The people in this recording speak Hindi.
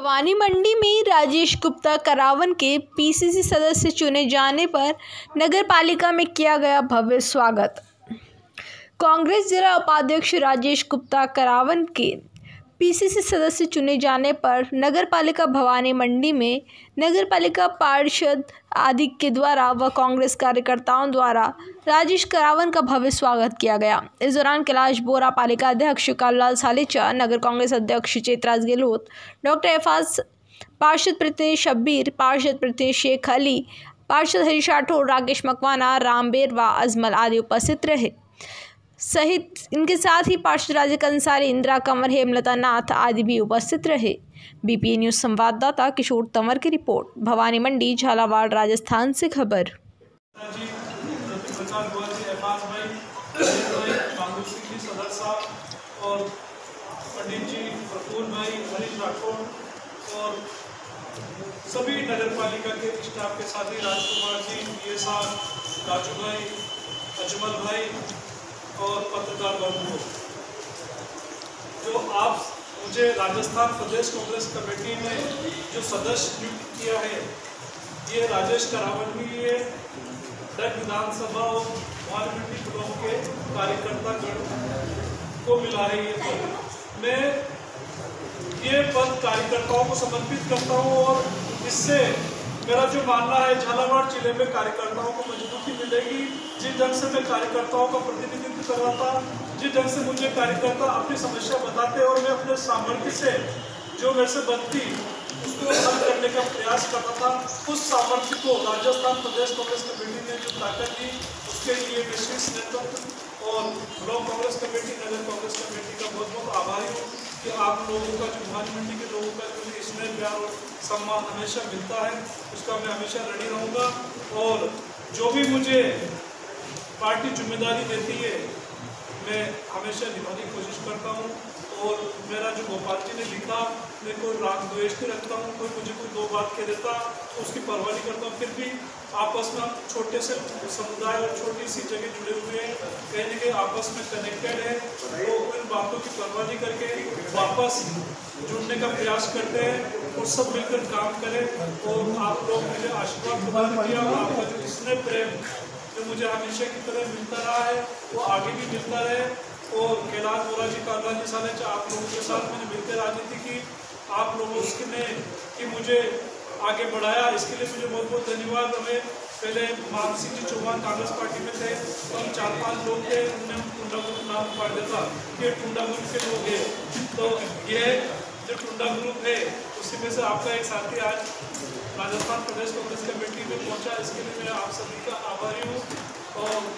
भवानी मंडी में राजेश गुप्ता करावन के पीसीसी सदस्य चुने जाने पर नगर पालिका में किया गया भव्य स्वागत। कांग्रेस जिला उपाध्यक्ष राजेश गुप्ता करावन के पीसीसी सदस्य चुने जाने पर नगर पालिका भवानी मंडी में नगर पालिका पार्षद आदि के द्वारा व कांग्रेस कार्यकर्ताओं द्वारा राजेश करावन का भव्य स्वागत किया गया। इस दौरान कैलाश बोरा पालिका अध्यक्ष, काललाल सालिचा, नगर कांग्रेस अध्यक्ष चेतराज गहलोत डॉक्टर एफाज पार्षद प्रति शब्बीर, पार्षद प्रति शेख अली, पार्षद हरीश राठौर, राकेश मकवाना, राम बेरवा, अजमल आदि उपस्थित रहे। सहित इनके साथ ही पार्षद राजिक अंसारी इंदिरा कंवर, हेमलता नाथ आदि भी उपस्थित रहे। बीपीए न्यूज़ संवाददाता किशोर तंवर की रिपोर्ट, भवानी मंडी, झालावाड़, राजस्थान से खबर। सभी नगर पालिका के स्टाफ के साथी राजकुमार जी ये साहब राजू भाई, अजमल भाई और पत्रकार बंधु जो आप मुझे राजस्थान प्रदेश कांग्रेस कमेटी में जो सदस्य नियुक्त किया है, ये राजेश करावल भी ये डग विधानसभा और पार्लियामेंट्री ब्लॉक के कार्यकर्ता गण को मिला है। पद मैं ये पद कार्यकर्ताओं को समर्पित करता हूँ और इससे मेरा जो मानना है, झालावाड़ ज़िले में कार्यकर्ताओं को मजबूती मिलेगी। जिस ढंग से मैं कार्यकर्ताओं का प्रतिनिधित्व कर रहा था, जिस ढंग से मुझे कार्यकर्ता अपनी समस्या बताते और मैं अपने सामर्थ्य से जो मेरे से बनती, उसको हल करने का प्रयास कर रहा था। उस सामर्थ्य को राजस्थान प्रदेश कांग्रेस कमेटी ने जो ताकत दी, उसके लिए मैं शीर्ष नेतृत्व और ब्लॉक कांग्रेस कमेटी, नगर कांग्रेस कमेटी का बहुत बहुत आभारी हूँ। कि आप लोगों का जो भाज मंडी के लोगों का जो स्नेह प्यार और सम्मान हमेशा मिलता है, उसका मैं हमेशा रेडी रहूँगा। और जो भी मुझे पार्टी ज़िम्मेदारी देती है, मैं हमेशा निभाने की कोशिश करता हूँ। और मेरा जो गोपाल जी ने लिखा, मैं कोई राग द्वेष नहीं रखता हूँ, कोई मुझे कोई दो बात कह देता तो उसकी परवाह नहीं करता हूँ। फिर भी आपस में हम छोटे से समुदाय और छोटी सी जगह जुड़े हुए हैं। कहीं ना कहीं आपस में कनेक्टेड है तो इन बातों की परवाह नहीं करके वापस जुड़ने का प्रयास करते हैं और सब मिलकर काम करें और आप लोग मुझे आशीर्वाद प्रदान किया और आपका जो स्नेह प्रेम जो मुझे हमेशा की तरह मिलता रहा है वो आगे भी मिलता रहे। और कैलाश बोरा जी काला जी साले आप लोगों के साथ मैंने मिलकर राजनीति की आप लोगों ने कि मुझे आगे बढ़ाया इसके लिए मुझे बहुत बहुत धन्यवाद। हमें पहले मान सिंह जी चौहान कांग्रेस पार्टी में थे हम चार पाँच लोग थे उन्होंने टुंडा ग्रुप नाम पढ़ देता ये टुंडा ग्रुप के लोग हैं। तो ये जो टुंडा ग्रुप है, उसी में से आपका एक साथी आज राजस्थान प्रदेश कांग्रेस कमेटी में पहुँचा। इसके लिए मैं आप सभी का आभारी हूँ। और